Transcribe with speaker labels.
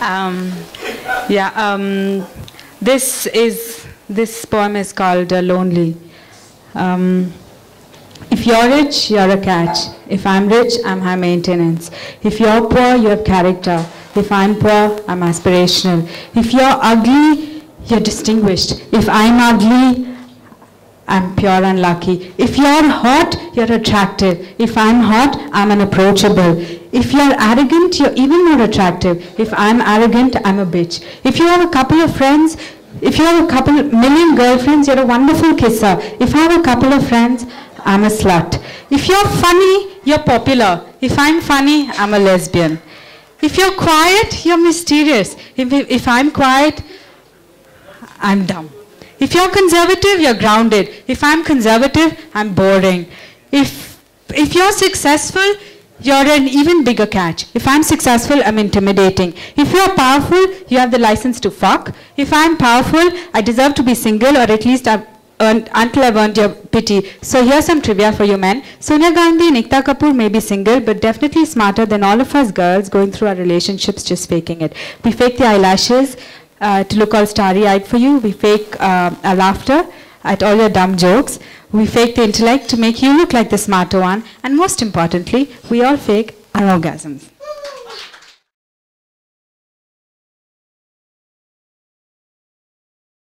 Speaker 1: Um, yeah, um, this is this poem is called uh, Lonely. Um, if you're rich, you're a catch. If I'm rich, I'm high maintenance. If you're poor, you have character. If I'm poor, I'm aspirational. If you're ugly, you're distinguished. If I'm ugly, I'm pure and lucky. If you're hot, you're attractive. If I'm hot, I'm unapproachable. If you're arrogant, you're even more attractive. If I'm arrogant, I'm a bitch. If you have a couple of friends, if you have a couple million girlfriends, you're a wonderful kisser. If I have a couple of friends, I'm a slut. If you're funny, you're popular. If I'm funny, I'm a lesbian. If you're quiet, you're mysterious. If, if I'm quiet, I'm dumb. If you're conservative, you're grounded. If I'm conservative, I'm boring. If, if you're successful, you're an even bigger catch. If I'm successful, I'm intimidating. If you're powerful, you have the license to fuck. If I'm powerful, I deserve to be single or at least I've earned, until I've earned your pity. So here's some trivia for you men. Sonia Gandhi and Ekta Kapoor may be single, but definitely smarter than all of us girls going through our relationships just faking it. We fake the eyelashes uh, to look all starry-eyed for you. We fake uh, laughter at all your dumb jokes. We fake the intellect to make you look like the smarter one. And most importantly, we all fake our orgasms.